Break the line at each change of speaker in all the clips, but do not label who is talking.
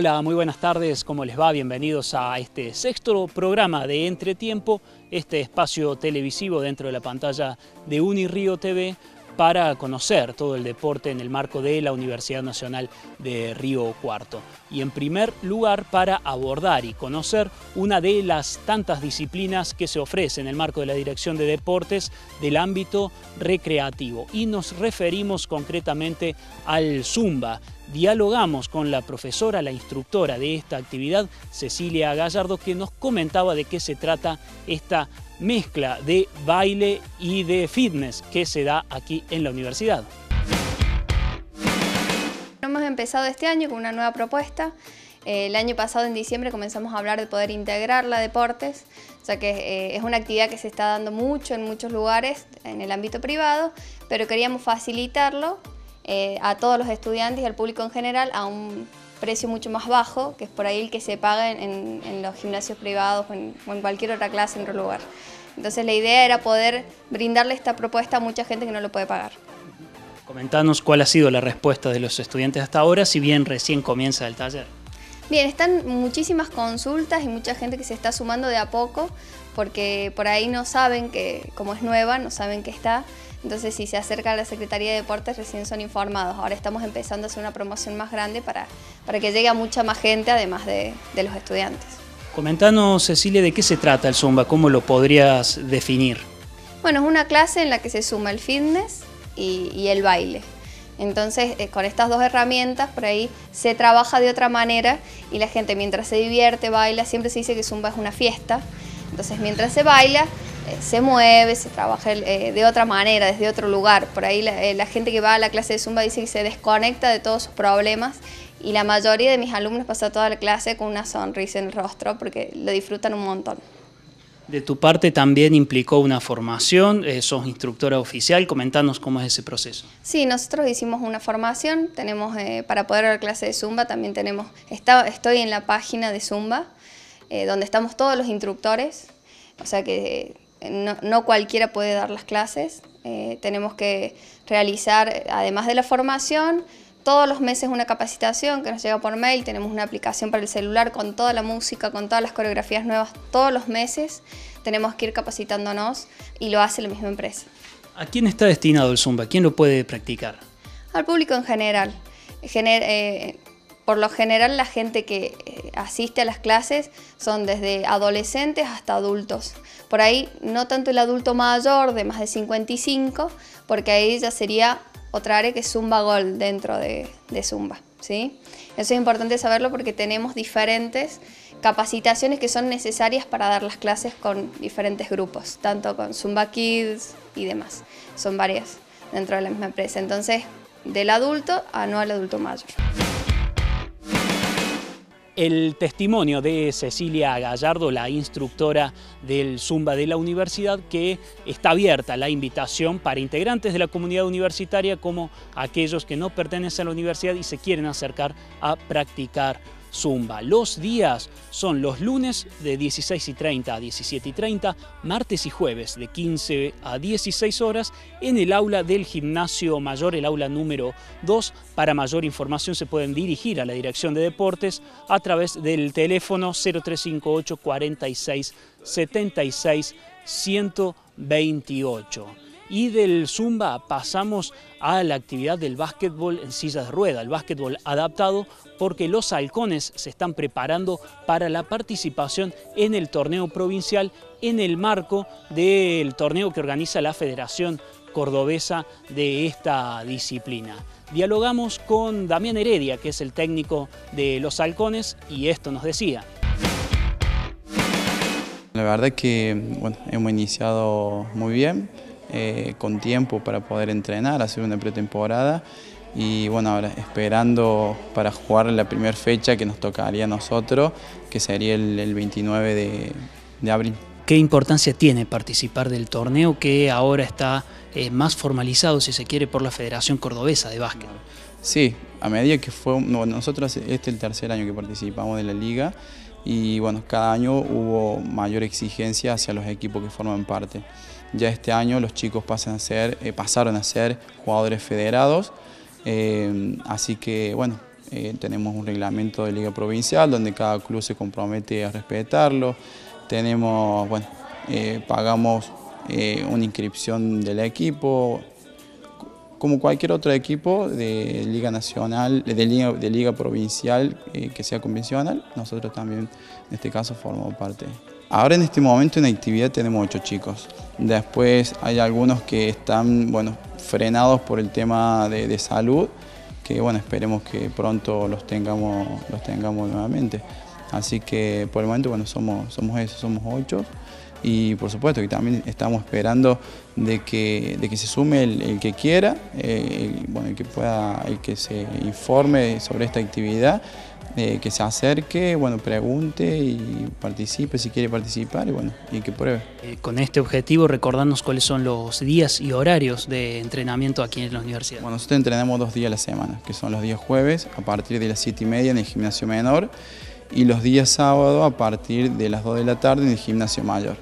Hola, muy buenas tardes, ¿cómo les va? Bienvenidos a este sexto programa de Entretiempo, este espacio televisivo dentro de la pantalla de Unirío TV para conocer todo el deporte en el marco de la Universidad Nacional de Río Cuarto. Y en primer lugar para abordar y conocer una de las tantas disciplinas que se ofrece en el marco de la Dirección de Deportes del ámbito recreativo. Y nos referimos concretamente al Zumba. Dialogamos con la profesora, la instructora de esta actividad, Cecilia Gallardo, que nos comentaba de qué se trata esta mezcla de baile y de fitness que se da aquí en la universidad.
Hemos empezado este año con una nueva propuesta. El año pasado, en diciembre, comenzamos a hablar de poder integrarla a deportes, sea que eh, es una actividad que se está dando mucho en muchos lugares en el ámbito privado, pero queríamos facilitarlo eh, a todos los estudiantes y al público en general a un precio mucho más bajo, que es por ahí el que se paga en, los gimnasios privados o en, cualquier otra clase en otro lugar. Entonces la idea era poder brindarle esta propuesta a mucha gente que no lo puede pagar.
Comentanos cuál ha sido la respuesta de los estudiantes hasta ahora, si bien recién comienza el taller.
Bien, están muchísimas consultas y mucha gente que se está sumando de a poco, porque por ahí no saben que, como es nueva, no saben que está. Entonces, si se acerca a la Secretaría de Deportes, recién son informados. Ahora estamos empezando a hacer una promoción más grande para, para que llegue a mucha más gente, además de, los estudiantes.
Comentanos, Cecilia, de qué se trata el Zumba, cómo lo podrías definir.
Bueno, es una clase en la que se suma el fitness y, el baile. Entonces, eh, con estas dos herramientas, por ahí se trabaja de otra manera y la gente mientras se divierte, baila, siempre se dice que Zumba es una fiesta. Entonces, mientras se baila, se mueve, se trabaja eh, de otra manera, desde otro lugar. Por ahí eh, la, gente que va a la clase de Zumba dice que se desconecta de todos sus problemas y la mayoría de mis alumnos pasa toda la clase con una sonrisa en el rostro porque lo disfrutan un montón.
De tu parte también implicó una formación, sos instructora oficial, comentanos cómo es ese proceso.
Sí, nosotros hicimos una formación, tenemos para poder dar clase de Zumba, también tenemos, estoy en la página de Zumba, donde estamos todos los instructores, o sea que no, cualquiera puede dar las clases, eh, tenemos que realizar, además de la formación, todos los meses una capacitación que nos llega por mail, tenemos una aplicación para el celular con toda la música, con todas las coreografías nuevas, todos los meses tenemos que ir capacitándonos y lo hace la misma empresa.
¿A quién está destinado el Zumba? ¿Quién lo puede practicar?
Al público en general. Eh, por lo general la gente que eh, asiste a las clases son desde adolescentes hasta adultos. Por ahí no tanto el adulto mayor de más de 55, porque ahí ya sería otra área que es Zumba Gold dentro de, Zumba. ¿sí? Eso es importante saberlo porque tenemos diferentes capacitaciones que son necesarias para dar las clases con diferentes grupos, tanto con Zumba Kids y demás. Son varias dentro de la misma empresa. Entonces, del adulto a no al adulto mayor
el testimonio de Cecilia Gallardo, la instructora del Zumba de la universidad, que está abierta la invitación para integrantes de la comunidad universitaria como aquellos que no pertenecen a la universidad y se quieren acercar a practicar Zumba. Los días son los lunes de 16 y 30 a 17 y 30, martes y jueves de 15 a 16 horas en el aula del Gimnasio Mayor, el aula número 2. Para mayor información se pueden dirigir a la Dirección de Deportes a través del teléfono 0358 46 76 128 y del zumba pasamos a la actividad del básquetbol en sillas de rueda, el básquetbol adaptado porque los halcones se están preparando para la participación en el torneo provincial en el marco del torneo que organiza la Federación Cordobesa de esta disciplina. Dialogamos con Damián Heredia, que es el técnico de los halcones, y esto nos decía.
La verdad que hemos iniciado muy bien. Eh, con tiempo para poder entrenar, hacer una pretemporada y bueno, ahora esperando para jugar la primera fecha que nos tocaría a nosotros, que sería el, 29 de, abril.
¿Qué importancia tiene participar del torneo que ahora está eh, más formalizado, si se quiere, por la Federación Cordobesa de Básquet?
Sí, a medida que fue, nosotros este es el tercer año que participamos de la liga y bueno, cada año hubo mayor exigencia hacia los equipos que forman parte. Ya este año los chicos eh, pasaron a ser jugadores federados, eh, así que bueno, eh, tenemos un reglamento de liga provincial donde cada club se compromete a respetarlo, tenemos, bueno, pagamos una inscripción del equipo, como cualquier otro equipo de liga nacional, de liga, de liga provincial que sea convencional, nosotros también en este caso formamos parte. Ahora en este momento en actividad tenemos ocho chicos. Después hay algunos que están bueno, frenados por el tema de, salud, que bueno, esperemos que pronto los tengamos, los tengamos nuevamente. Así que por el momento bueno, somos, somos esos, somos ocho y por supuesto que también estamos esperando de que, de que se sume el, que quiera, eh, bueno, el que pueda, el que se informe sobre esta actividad, eh, que se acerque, bueno, pregunte y participe si quiere participar y bueno, y que pruebe.
Eh, con este objetivo, recordarnos cuáles son los días y horarios de entrenamiento aquí en la universidad.
Bueno, nosotros entrenamos dos días a la semana, que son los días jueves a partir de las 7 y media en el gimnasio menor y los días sábado a partir de las 2 de la tarde en el gimnasio mayor.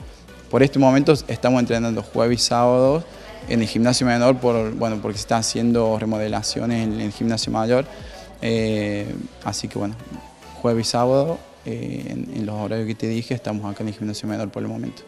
Por este momento estamos entrenando jueves y sábados en el gimnasio menor por, bueno, porque se están haciendo remodelaciones en el gimnasio mayor. Eh, así que bueno, jueves y sábado, eh, en, en, los horarios que te dije, estamos acá en el gimnasio menor por el momento.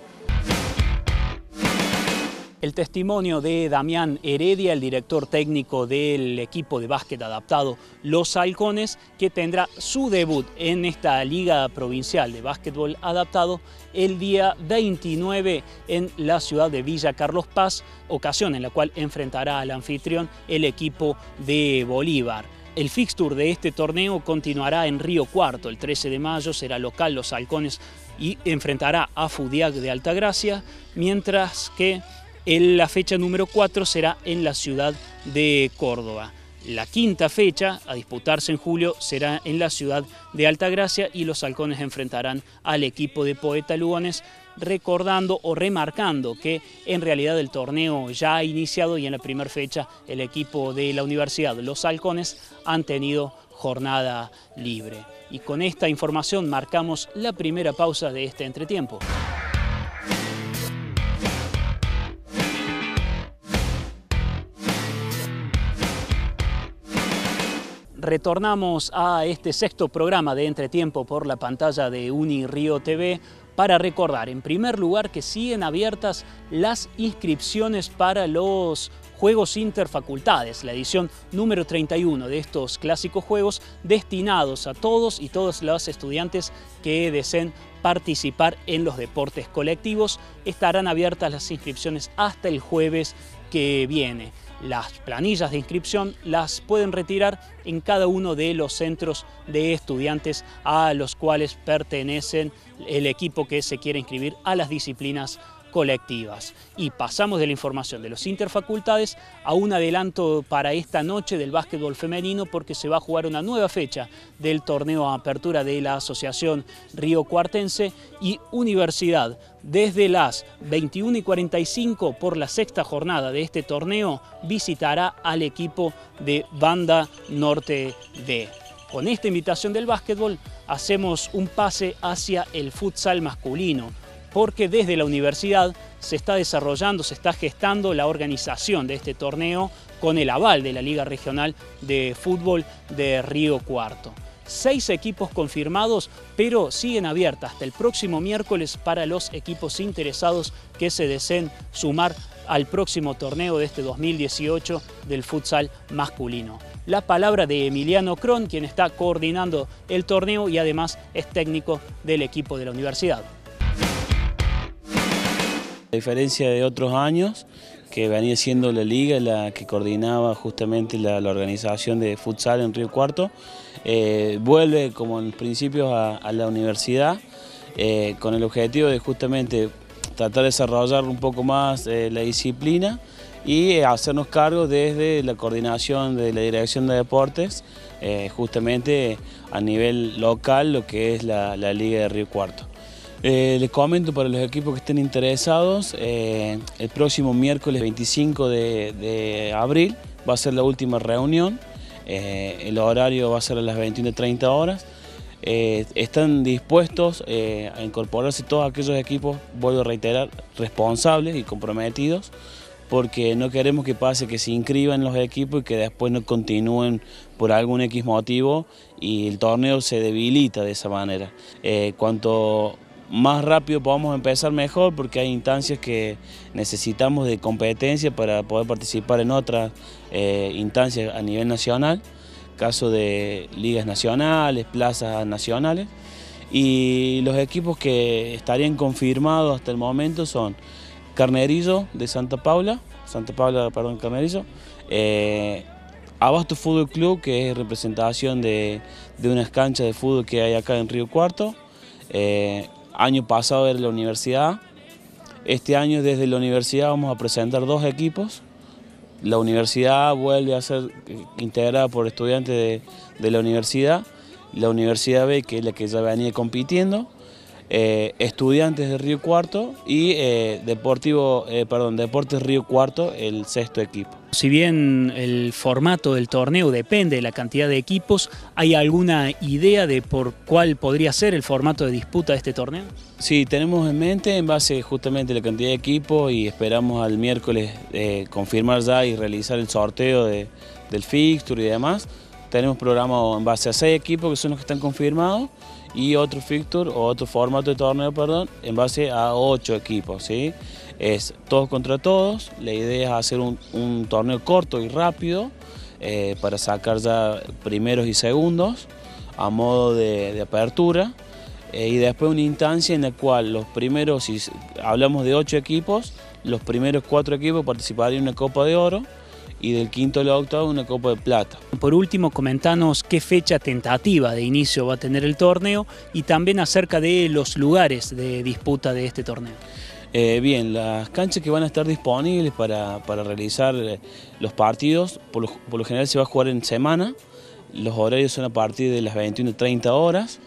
El testimonio de Damián Heredia, el director técnico del equipo de básquet adaptado Los Halcones, que tendrá su debut en esta Liga Provincial de Básquetbol Adaptado el día 29 en la ciudad de Villa Carlos Paz, ocasión en la cual enfrentará al anfitrión el equipo de Bolívar. El fixture de este torneo continuará en Río Cuarto. El 13 de mayo será local Los Halcones y enfrentará a Fudiac de Altagracia, mientras que la fecha número 4 será en la ciudad de Córdoba. La quinta fecha, a disputarse en julio, será en la ciudad de Altagracia y los halcones enfrentarán al equipo de Poeta Lugones, recordando o remarcando que en realidad el torneo ya ha iniciado y en la primera fecha el equipo de la universidad, los halcones, han tenido jornada libre. Y con esta información marcamos la primera pausa de este entretiempo. retornamos a este sexto programa de Entretiempo por la pantalla de Uni Río TV para recordar, en primer lugar, que siguen abiertas las inscripciones para los Juegos Interfacultades, la edición número 31 de estos clásicos juegos destinados a todos y todas las estudiantes que deseen participar en los deportes colectivos. Estarán abiertas las inscripciones hasta el jueves que viene. Las planillas de inscripción las pueden retirar en cada uno de los centros de estudiantes a los cuales pertenecen el equipo que se quiere inscribir a las disciplinas colectivas. Y pasamos de la información de los interfacultades a un adelanto para esta noche del básquetbol femenino porque se va a jugar una nueva fecha del torneo a apertura de la Asociación Río Cuartense y Universidad. Desde las 21 y 45 por la sexta jornada de este torneo visitará al equipo de Banda Norte D. Con esta invitación del básquetbol hacemos un pase hacia el futsal masculino porque desde la universidad se está desarrollando, se está gestando la organización de este torneo con el aval de la Liga Regional de Fútbol de Río Cuarto. Seis equipos confirmados, pero siguen abiertas hasta el próximo miércoles para los equipos interesados que se deseen sumar al próximo torneo de este 2018 del futsal masculino. La palabra de Emiliano Cron, quien está coordinando el torneo y además es técnico del equipo de la universidad.
A diferencia de otros años, que venía siendo la liga la que coordinaba justamente la, organización de futsal en Río Cuarto, eh, vuelve como en principio a, la universidad eh, con el objetivo de justamente tratar de desarrollar un poco más eh, la disciplina y hacernos cargo desde la coordinación de la Dirección de Deportes, justamente a nivel local lo que es la Liga de Río Cuarto. Eh, les comento para los equipos que estén interesados, eh, el próximo miércoles 25 de, abril va a ser la última reunión, eh, el horario va a ser a las 21.30 horas. están dispuestos a incorporarse todos aquellos equipos, vuelvo a reiterar, responsables y comprometidos porque no queremos que pase que se inscriban los equipos y que después no continúen por algún X motivo y el torneo se debilita de esa manera. Cuanto más rápido podamos empezar mejor porque hay instancias que necesitamos de competencia para poder participar en otras eh, instancias a nivel nacional, caso de ligas nacionales, plazas nacionales. Y los equipos que estarían confirmados hasta el momento son Carnerillo de Santa Paula, Santa Paula, perdón, Carnerillo, eh, Abasto Fútbol Club, que es representación de, unas canchas de fútbol que hay acá en Río Cuarto, eh, año pasado era la universidad, este año desde la universidad vamos a presentar dos equipos, la universidad vuelve a ser integrada por estudiantes de la universidad, la Universidad B, que es la que ya venía compitiendo, eh, Estudiantes de Río Cuarto y eh, Deportivo, eh, perdón, Deportes Río Cuarto, el sexto equipo.
Si bien el formato del torneo depende de la cantidad de equipos, ¿hay alguna idea de por cuál podría ser el formato de disputa de este torneo?
Sí, tenemos en mente en base justamente a la cantidad de equipos y esperamos al miércoles confirmar ya y realizar el sorteo del fixture y demás tenemos programado en base a seis equipos que son los que están confirmados y otro fixture o otro formato de torneo, perdón, en base a ocho equipos, ¿sí? Es todos contra todos, la idea es hacer un, torneo corto y rápido eh, para sacar ya primeros y segundos a modo de, apertura eh, y después una instancia en la cual los primeros, si hablamos de ocho equipos, los primeros cuatro equipos participarían en una Copa de Oro, y del quinto al octavo una Copa de Plata.
Por último, comentanos qué fecha tentativa de inicio va a tener el torneo y también acerca de los lugares de disputa de este torneo.
Eh, bien, las canchas que van a estar disponibles para, realizar eh, los partidos, por lo, general se va a jugar en semana, los horarios son a partir de las 21.30 horas,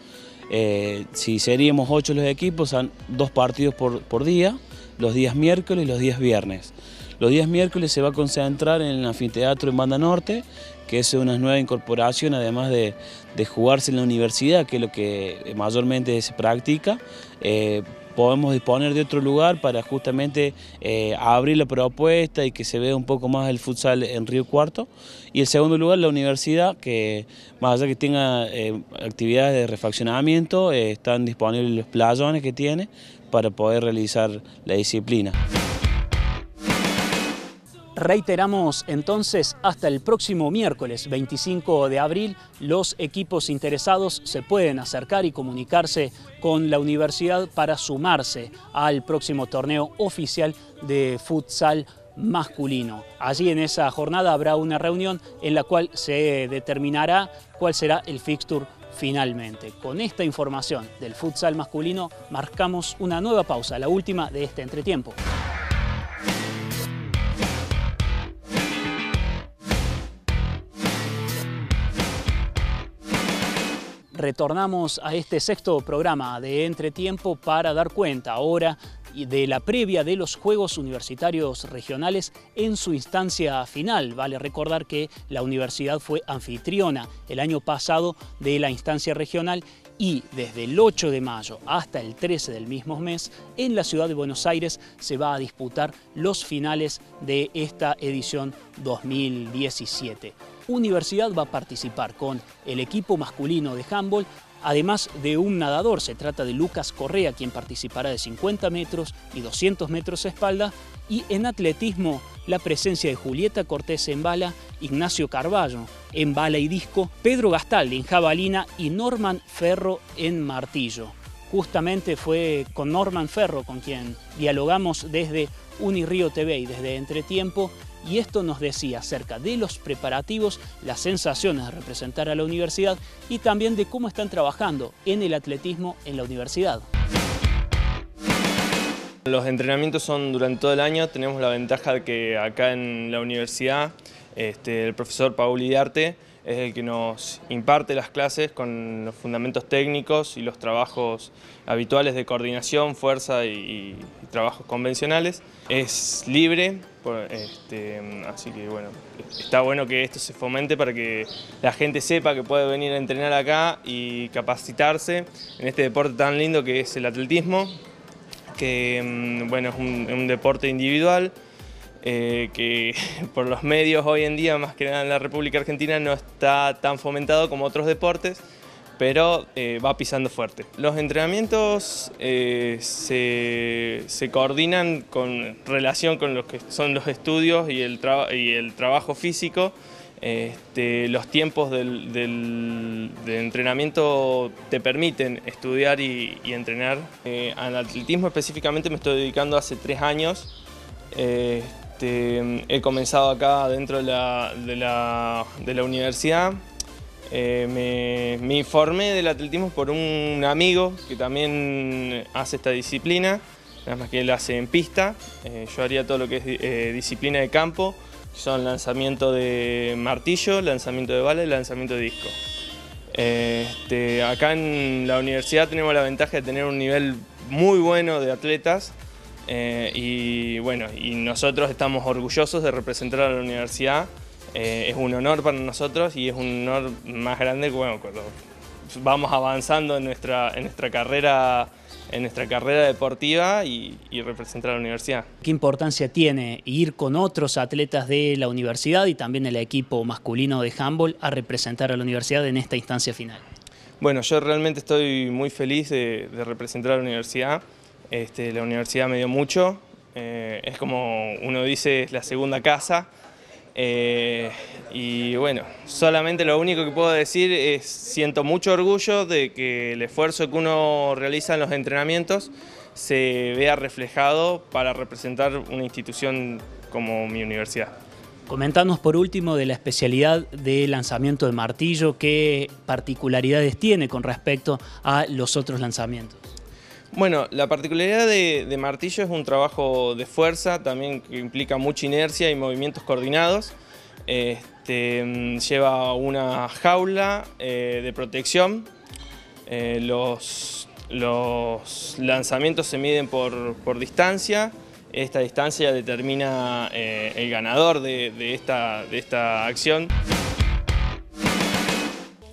eh, si seríamos ocho los equipos, son dos partidos por, por día, los días miércoles y los días viernes. Los días miércoles se va a concentrar en el anfiteatro en Banda Norte, que es una nueva incorporación, además de, jugarse en la universidad, que es lo que mayormente se practica. Eh, podemos disponer de otro lugar para justamente eh, abrir la propuesta y que se vea un poco más el futsal en Río Cuarto. Y en segundo lugar, la universidad, que más allá que tenga eh, actividades de refaccionamiento, están disponibles los playones que tiene para poder realizar la disciplina.
Reiteramos entonces hasta el próximo miércoles 25 de abril los equipos interesados se pueden acercar y comunicarse con la universidad para sumarse al próximo torneo oficial de futsal masculino. Allí en esa jornada habrá una reunión en la cual se determinará cuál será el fixture finalmente. Con esta información del futsal masculino marcamos una nueva pausa, la última de este entretiempo. Retornamos a este sexto programa de Entretiempo para dar cuenta ahora de la previa de los Juegos Universitarios Regionales en su instancia final. Vale recordar que la universidad fue anfitriona el año pasado de la instancia regional y desde el 8 de mayo hasta el 13 del mismo mes en la ciudad de Buenos Aires se va a disputar los finales de esta edición 2017. Universidad va a participar con el equipo masculino de handball, además de un nadador. Se trata de Lucas Correa, quien participará de 50 metros y 200 metros espalda. Y en atletismo, la presencia de Julieta Cortés en bala, Ignacio Carballo en bala y disco, Pedro Gastaldi en jabalina y Norman Ferro en martillo. Justamente fue con Norman Ferro con quien dialogamos desde Unirío TV y desde Entretiempo y esto nos decía acerca de los preparativos, las sensaciones de representar a la universidad y también de cómo están trabajando en el atletismo en la universidad.
Los entrenamientos son durante todo el año, tenemos la ventaja de que acá en la universidad este, el profesor Paul Idiarte es el que nos imparte las clases con los fundamentos técnicos y los trabajos habituales de coordinación, fuerza y, trabajos convencionales. Es libre, este, así que bueno, está bueno que esto se fomente para que la gente sepa que puede venir a entrenar acá y capacitarse en este deporte tan lindo que es el atletismo, que mm, bueno, es un deporte individual, eh, que por los medios hoy en día, más que nada en la República Argentina, no está tan fomentado como otros deportes, pero eh, va pisando fuerte. Los entrenamientos eh, se, coordinan con relación con lo que son los estudios y el, y el trabajo físico. Este, los tiempos del, entrenamiento te permiten estudiar y, entrenar. al atletismo específicamente me estoy dedicando hace tres años. Este, he comenzado acá dentro de la, universidad. Eh, me, informé del atletismo por un amigo que también hace esta disciplina, nada más que él hace en pista. Eh, yo haría todo lo que es eh, disciplina de campo, son lanzamiento de martillo, lanzamiento de bala y lanzamiento de disco. Este, acá en la universidad tenemos la ventaja de tener un nivel muy bueno de atletas, eh, y bueno, y nosotros estamos orgullosos de representar a la universidad. Eh, es un honor para nosotros y es un honor más grande bueno, cuando vamos avanzando en nuestra, en nuestra carrera en nuestra carrera deportiva y, y, representar a la universidad.
¿Qué importancia tiene ir con otros atletas de la universidad y también el equipo masculino de handball a representar a la universidad en esta instancia final?
Bueno, yo realmente estoy muy feliz de, de representar a la universidad. Este, la universidad me dio mucho, eh, es como uno dice, es la segunda casa. Eh, y bueno, solamente lo único que puedo decir es siento mucho orgullo de que el esfuerzo que uno realiza en los entrenamientos se vea reflejado para representar una institución como mi universidad.
Comentanos por último de la especialidad de lanzamiento de martillo, qué particularidades tiene con respecto a los otros lanzamientos.
Bueno, la particularidad de, martillo es un trabajo de fuerza, también que implica mucha inercia y movimientos coordinados. Este, mm, lleva una jaula eh, de protección. Eh, los, lanzamientos se miden por, distancia. Esta distancia determina eh, el ganador de esta acción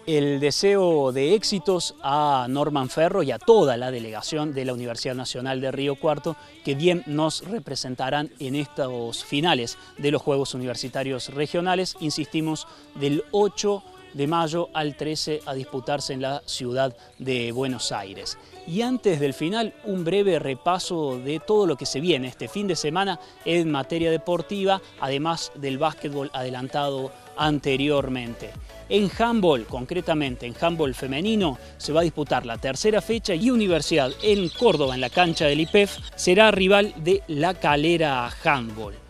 el deseo de éxitos a Norman Ferro y a toda la delegación de la Universidad Nacional de Río Cuarto que bien nos representarán en estos finales de los Juegos Universitarios Regionales, insistimos, del 8 de mayo al 13 a disputarse en la ciudad de Buenos Aires. Y antes del final, un breve repaso de todo lo que se viene este fin de semana en materia deportiva, además del básquetbol adelantado anteriormente. En handball, concretamente en handball femenino, se va a disputar la tercera fecha y Universidad en Córdoba, en la cancha del IPEF, será rival de La Calera Handball.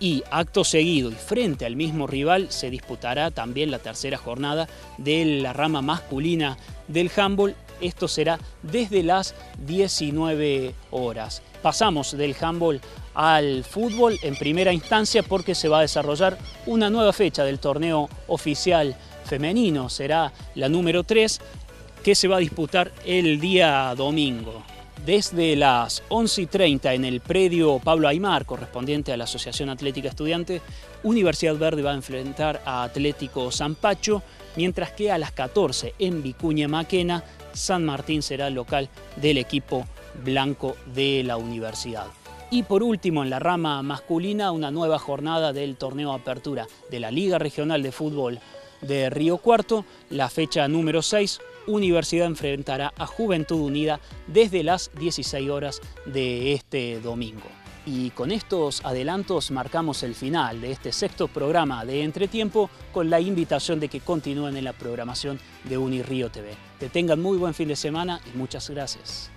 Y acto seguido y frente al mismo rival se disputará también la tercera jornada de la rama masculina del handball. Esto será desde las 19 horas. Pasamos del handball al fútbol en primera instancia porque se va a desarrollar una nueva fecha del torneo oficial femenino, será la número 3, que se va a disputar el día domingo. Desde las 11 y 30 en el predio Pablo Aymar, correspondiente a la Asociación Atlética Estudiante, Universidad Verde va a enfrentar a Atlético Zampacho, mientras que a las 14 en Vicuña Maquena, San Martín será el local del equipo blanco de la universidad. Y por último, en la rama masculina, una nueva jornada del torneo Apertura de la Liga Regional de Fútbol de Río Cuarto. La fecha número 6, Universidad enfrentará a Juventud Unida desde las 16 horas de este domingo. Y con estos adelantos marcamos el final de este sexto programa de Entretiempo con la invitación de que continúen en la programación de Unirío TV. Que tengan muy buen fin de semana y muchas gracias.